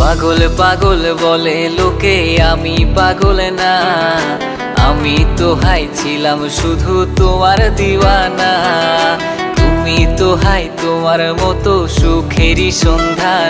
পাগল পাগল বলে, লোকে আমি পাগল না। আমি তো হাই ছিলাম শুধু তোমার দিওয়ানা। তুমি তো হাই তোমার মতো সুখেরই সন্ধান।